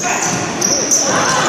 Vitor